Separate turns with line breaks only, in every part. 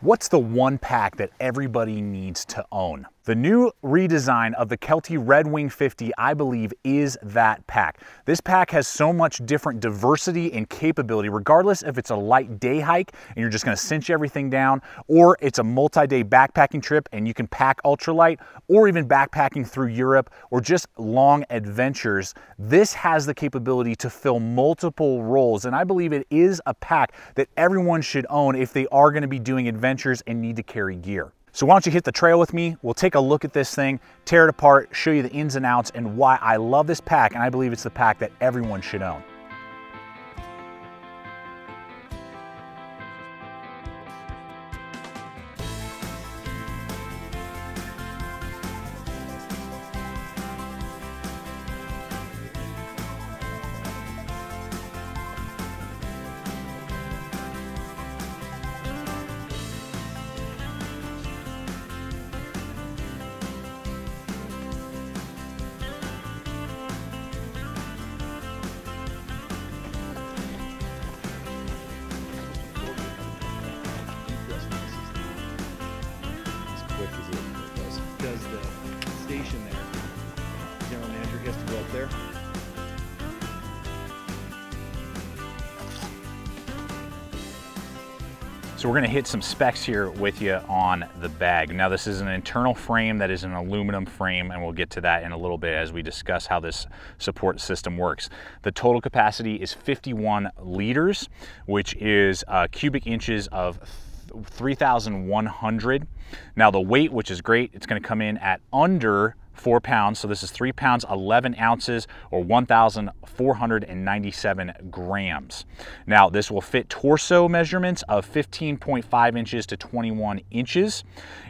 What's the one pack that everybody needs to own? The new redesign of the Kelty Redwing 50, I believe, is that pack. This pack has so much different diversity and capability, regardless if it's a light day hike and you're just gonna cinch everything down, or it's a multi-day backpacking trip and you can pack ultralight, or even backpacking through Europe, or just long adventures. This has the capability to fill multiple roles, and I believe it is a pack that everyone should own if they are gonna be doing adventures and need to carry gear. So why don't you hit the trail with me? We'll take a look at this thing, tear it apart, show you the ins and outs and why I love this pack and I believe it's the pack that everyone should own. There. So we're gonna hit some specs here with you on the bag. Now this is an internal frame that is an aluminum frame and we'll get to that in a little bit as we discuss how this support system works. The total capacity is 51 liters, which is uh, cubic inches of 3,100. Now the weight, which is great, it's gonna come in at under four pounds. So this is three pounds, 11 ounces or 1,497 grams. Now this will fit torso measurements of 15.5 inches to 21 inches.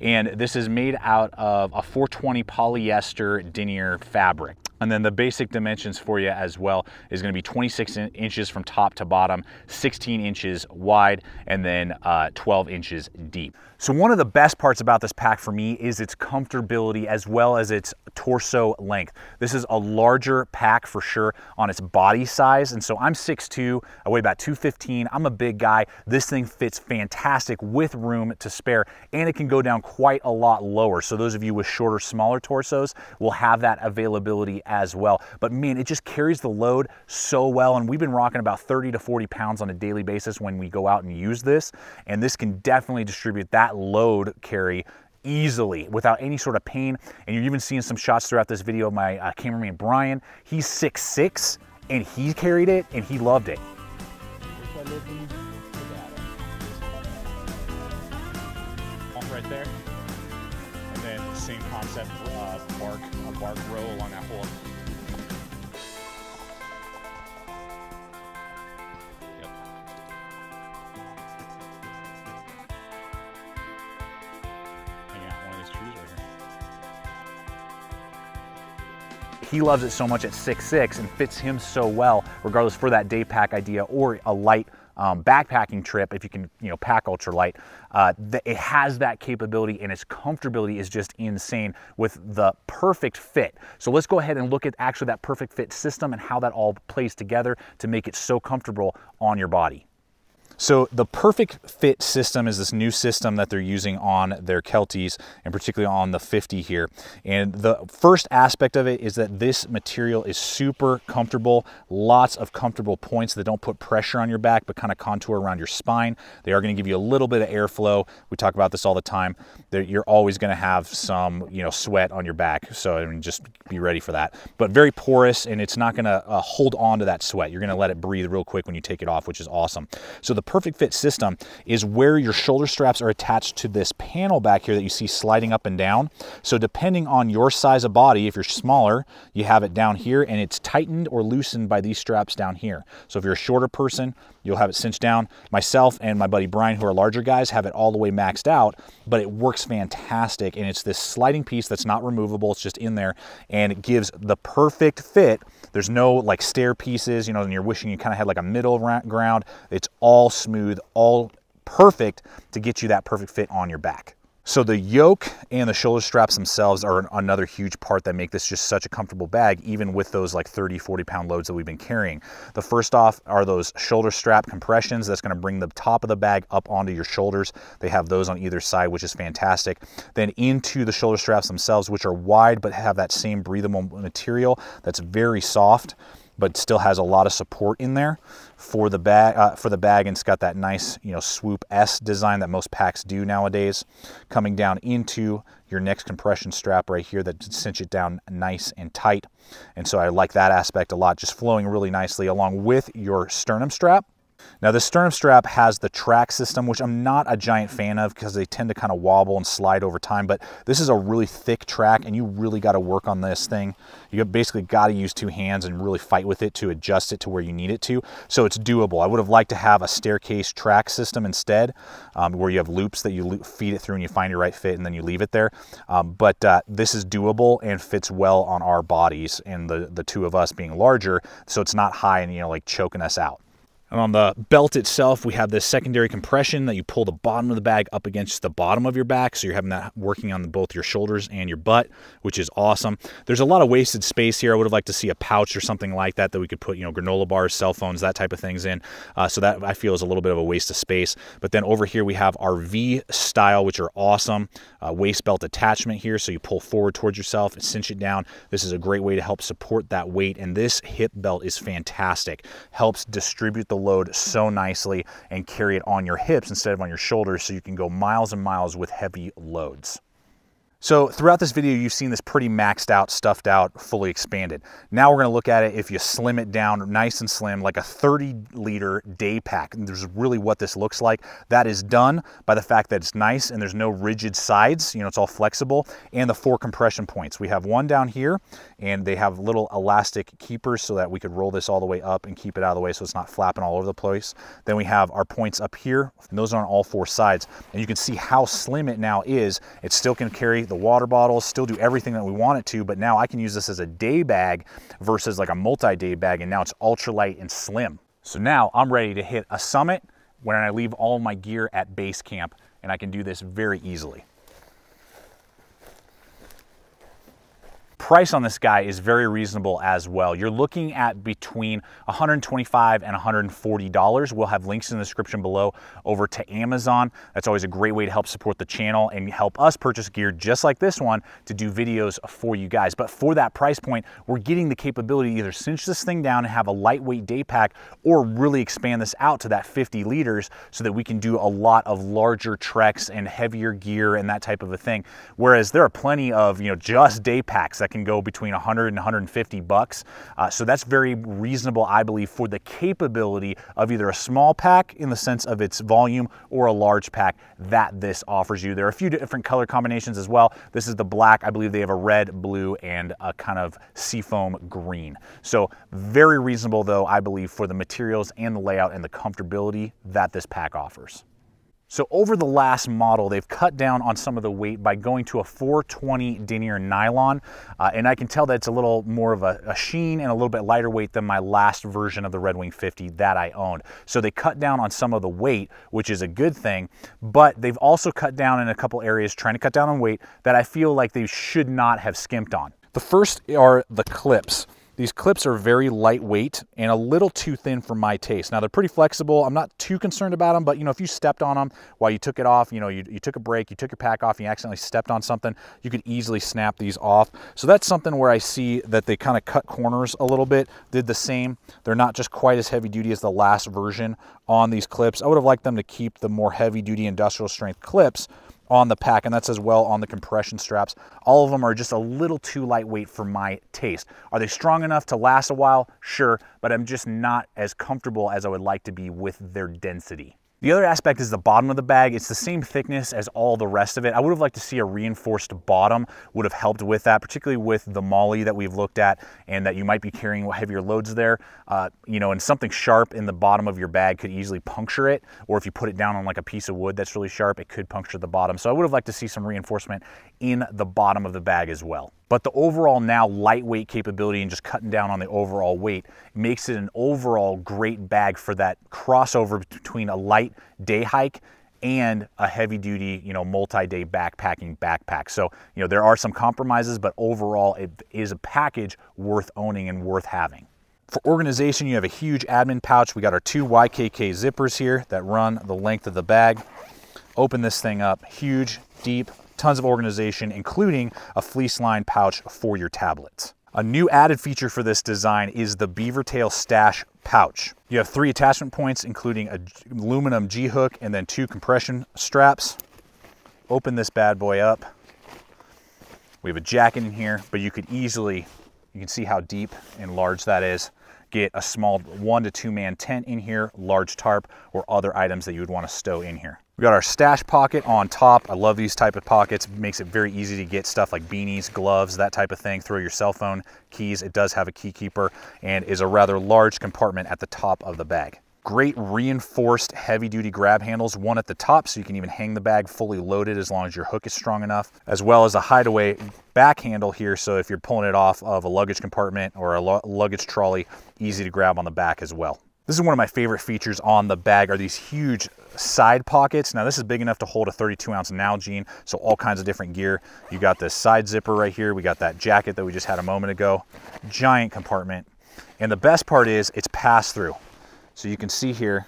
And this is made out of a 420 polyester denier fabric. And then the basic dimensions for you as well is gonna be 26 in inches from top to bottom, 16 inches wide, and then uh, 12 inches deep. So one of the best parts about this pack for me is its comfortability as well as its torso length. This is a larger pack for sure on its body size. And so I'm 6'2", I weigh about 215. I'm a big guy. This thing fits fantastic with room to spare and it can go down quite a lot lower. So those of you with shorter, smaller torsos will have that availability as well. But man, it just carries the load so well. And we've been rocking about 30 to 40 pounds on a daily basis when we go out and use this. And this can definitely distribute that load carry easily without any sort of pain. And you're even seeing some shots throughout this video of my uh, cameraman Brian. He's 6'6", and he carried it and he loved it. Right there. Same concept, uh, bark, a bark row along that whole he loves it so much at 6'6 and fits him so well, regardless for that day pack idea or a light um, backpacking trip, if you can, you know, pack ultralight, uh, it has that capability and its comfortability is just insane with the perfect fit. So let's go ahead and look at actually that perfect fit system and how that all plays together to make it so comfortable on your body. So the perfect fit system is this new system that they're using on their Kelties and particularly on the 50 here. And the first aspect of it is that this material is super comfortable, lots of comfortable points that don't put pressure on your back but kind of contour around your spine. They are going to give you a little bit of airflow. We talk about this all the time. That you're always going to have some, you know, sweat on your back. So I mean, just be ready for that. But very porous and it's not going to uh, hold on to that sweat. You're going to let it breathe real quick when you take it off, which is awesome. So the perfect fit system is where your shoulder straps are attached to this panel back here that you see sliding up and down. So depending on your size of body, if you're smaller, you have it down here and it's tightened or loosened by these straps down here. So if you're a shorter person, you'll have it cinched down. Myself and my buddy Brian, who are larger guys, have it all the way maxed out, but it works fantastic. And it's this sliding piece that's not removable. It's just in there and it gives the perfect fit. There's no like stair pieces, you know, and you're wishing you kind of had like a middle ground. It's all smooth, all perfect to get you that perfect fit on your back. So the yoke and the shoulder straps themselves are another huge part that make this just such a comfortable bag, even with those like 30, 40 pound loads that we've been carrying. The first off are those shoulder strap compressions. That's gonna bring the top of the bag up onto your shoulders. They have those on either side, which is fantastic. Then into the shoulder straps themselves, which are wide, but have that same breathable material that's very soft but still has a lot of support in there for the bag uh, for the bag and it's got that nice you know swoop S design that most packs do nowadays coming down into your next compression strap right here that cinch it down nice and tight. And so I like that aspect a lot just flowing really nicely along with your sternum strap now the sternum strap has the track system, which I'm not a giant fan of because they tend to kind of wobble and slide over time, but this is a really thick track and you really got to work on this thing. You basically got to use two hands and really fight with it to adjust it to where you need it to. So it's doable. I would have liked to have a staircase track system instead, um, where you have loops that you feed it through and you find your right fit and then you leave it there. Um, but uh, this is doable and fits well on our bodies and the, the two of us being larger. So it's not high and, you know, like choking us out. And on the belt itself, we have this secondary compression that you pull the bottom of the bag up against the bottom of your back. So you're having that working on both your shoulders and your butt, which is awesome. There's a lot of wasted space here. I would have liked to see a pouch or something like that that we could put, you know, granola bars, cell phones, that type of things in. Uh, so that I feel is a little bit of a waste of space. But then over here we have our V style, which are awesome. Uh, waist belt attachment here. So you pull forward towards yourself and cinch it down. This is a great way to help support that weight. And this hip belt is fantastic. Helps distribute the load so nicely and carry it on your hips instead of on your shoulders so you can go miles and miles with heavy loads. So throughout this video, you've seen this pretty maxed out, stuffed out, fully expanded. Now we're gonna look at it if you slim it down nice and slim, like a 30 liter day pack. And there's really what this looks like. That is done by the fact that it's nice and there's no rigid sides, you know, it's all flexible, and the four compression points. We have one down here, and they have little elastic keepers so that we could roll this all the way up and keep it out of the way so it's not flapping all over the place. Then we have our points up here, and those are on all four sides. And you can see how slim it now is. It still can carry the water bottles, still do everything that we want it to, but now I can use this as a day bag versus like a multi-day bag, and now it's ultralight and slim. So now I'm ready to hit a summit when I leave all my gear at base camp, and I can do this very easily. Price on this guy is very reasonable as well. You're looking at between 125 and $140. We'll have links in the description below over to Amazon. That's always a great way to help support the channel and help us purchase gear just like this one to do videos for you guys. But for that price point, we're getting the capability to either cinch this thing down and have a lightweight day pack or really expand this out to that 50 liters so that we can do a lot of larger treks and heavier gear and that type of a thing. Whereas there are plenty of, you know, just day packs that can go between 100 and 150 bucks. Uh, so that's very reasonable, I believe, for the capability of either a small pack in the sense of its volume or a large pack that this offers you. There are a few different color combinations as well. This is the black. I believe they have a red, blue, and a kind of seafoam green. So very reasonable though, I believe, for the materials and the layout and the comfortability that this pack offers. So over the last model, they've cut down on some of the weight by going to a 420 denier nylon. Uh, and I can tell that it's a little more of a, a, sheen and a little bit lighter weight than my last version of the Redwing 50 that I owned. So they cut down on some of the weight, which is a good thing, but they've also cut down in a couple areas trying to cut down on weight that I feel like they should not have skimped on. The first are the clips. These clips are very lightweight and a little too thin for my taste. Now they're pretty flexible. I'm not too concerned about them, but you know, if you stepped on them while you took it off, you know, you, you took a break, you took your pack off, and you accidentally stepped on something, you could easily snap these off. So that's something where I see that they kind of cut corners a little bit, did the same. They're not just quite as heavy duty as the last version on these clips. I would have liked them to keep the more heavy duty industrial strength clips on the pack, and that's as well on the compression straps. All of them are just a little too lightweight for my taste. Are they strong enough to last a while? Sure, but I'm just not as comfortable as I would like to be with their density. The other aspect is the bottom of the bag. It's the same thickness as all the rest of it. I would have liked to see a reinforced bottom would have helped with that, particularly with the MOLLE that we've looked at and that you might be carrying heavier loads there. Uh, you know, and something sharp in the bottom of your bag could easily puncture it. Or if you put it down on like a piece of wood that's really sharp, it could puncture the bottom. So I would have liked to see some reinforcement in the bottom of the bag as well. But the overall now lightweight capability and just cutting down on the overall weight makes it an overall great bag for that crossover between a light day hike and a heavy duty, you know, multi-day backpacking backpack. So, you know, there are some compromises, but overall it is a package worth owning and worth having. For organization, you have a huge admin pouch. We got our two YKK zippers here that run the length of the bag. Open this thing up, huge, deep, tons of organization, including a fleece lined pouch for your tablets. A new added feature for this design is the beaver tail stash pouch. You have three attachment points, including a aluminum G-hook and then two compression straps. Open this bad boy up. We have a jacket in here, but you could easily, you can see how deep and large that is get a small one to two man tent in here, large tarp, or other items that you would want to stow in here. We got our stash pocket on top. I love these type of pockets. It makes it very easy to get stuff like beanies, gloves, that type of thing. Throw your cell phone, keys. It does have a key keeper and is a rather large compartment at the top of the bag. Great reinforced heavy duty grab handles, one at the top so you can even hang the bag fully loaded as long as your hook is strong enough, as well as a hideaway back handle here so if you're pulling it off of a luggage compartment or a luggage trolley, easy to grab on the back as well. This is one of my favorite features on the bag are these huge side pockets. Now this is big enough to hold a 32 ounce Nalgene, so all kinds of different gear. You got this side zipper right here. We got that jacket that we just had a moment ago. Giant compartment. And the best part is it's pass through. So you can see here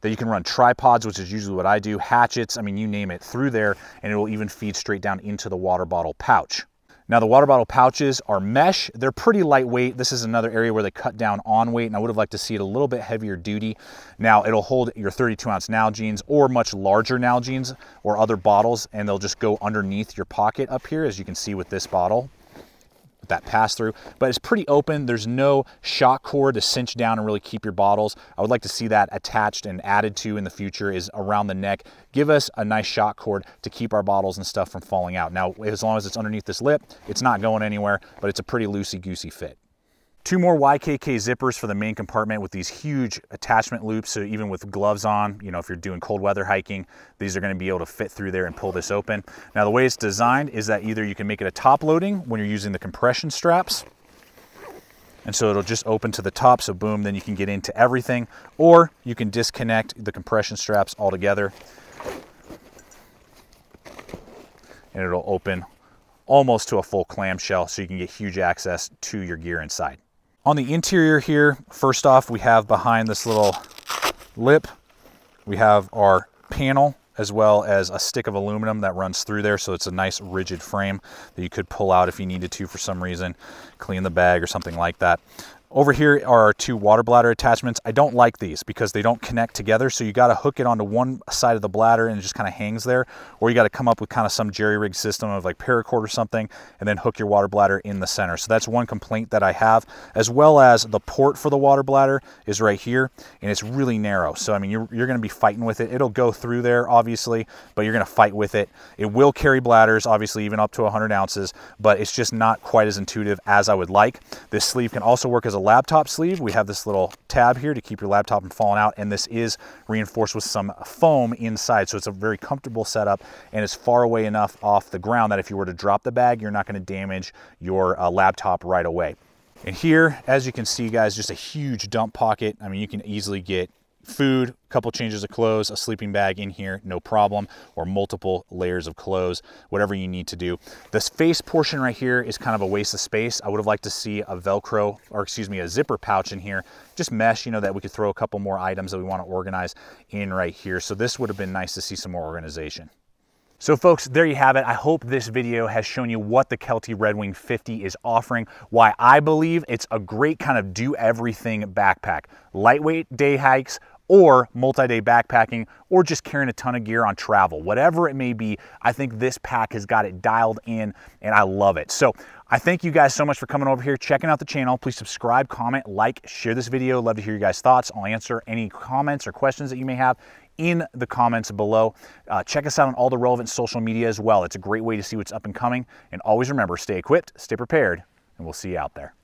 that you can run tripods, which is usually what I do, hatchets, I mean, you name it, through there, and it will even feed straight down into the water bottle pouch. Now the water bottle pouches are mesh. They're pretty lightweight. This is another area where they cut down on weight and I would have liked to see it a little bit heavier duty. Now it'll hold your 32 ounce Nalgene's or much larger Nalgene's or other bottles and they'll just go underneath your pocket up here as you can see with this bottle that pass through, but it's pretty open. There's no shock cord to cinch down and really keep your bottles. I would like to see that attached and added to in the future is around the neck. Give us a nice shock cord to keep our bottles and stuff from falling out. Now, as long as it's underneath this lip, it's not going anywhere, but it's a pretty loosey-goosey fit. Two more YKK zippers for the main compartment with these huge attachment loops. So even with gloves on, you know, if you're doing cold weather hiking, these are gonna be able to fit through there and pull this open. Now the way it's designed is that either you can make it a top loading when you're using the compression straps, and so it'll just open to the top, so boom, then you can get into everything, or you can disconnect the compression straps altogether, and it'll open almost to a full clamshell so you can get huge access to your gear inside. On the interior here, first off, we have behind this little lip, we have our panel as well as a stick of aluminum that runs through there. So it's a nice rigid frame that you could pull out if you needed to for some reason, clean the bag or something like that. Over here are our two water bladder attachments. I don't like these because they don't connect together. So you got to hook it onto one side of the bladder and it just kind of hangs there. Or you got to come up with kind of some jerry rig system of like paracord or something and then hook your water bladder in the center. So that's one complaint that I have, as well as the port for the water bladder is right here and it's really narrow. So, I mean, you're, you're going to be fighting with it. It'll go through there, obviously, but you're going to fight with it. It will carry bladders, obviously, even up to 100 ounces, but it's just not quite as intuitive as I would like. This sleeve can also work as a a laptop sleeve. We have this little tab here to keep your laptop from falling out, and this is reinforced with some foam inside, so it's a very comfortable setup, and it's far away enough off the ground that if you were to drop the bag, you're not gonna damage your uh, laptop right away. And here, as you can see, guys, just a huge dump pocket. I mean, you can easily get food, a couple changes of clothes, a sleeping bag in here, no problem, or multiple layers of clothes, whatever you need to do. This face portion right here is kind of a waste of space. I would have liked to see a Velcro, or excuse me, a zipper pouch in here, just mesh, you know, that we could throw a couple more items that we want to organize in right here. So this would have been nice to see some more organization. So folks, there you have it. I hope this video has shown you what the Kelty Redwing 50 is offering, why I believe it's a great kind of do everything backpack. Lightweight day hikes, or multi-day backpacking, or just carrying a ton of gear on travel. Whatever it may be, I think this pack has got it dialed in and I love it. So I thank you guys so much for coming over here, checking out the channel. Please subscribe, comment, like, share this video. Love to hear your guys' thoughts. I'll answer any comments or questions that you may have in the comments below. Uh, check us out on all the relevant social media as well. It's a great way to see what's up and coming. And always remember, stay equipped, stay prepared, and we'll see you out there.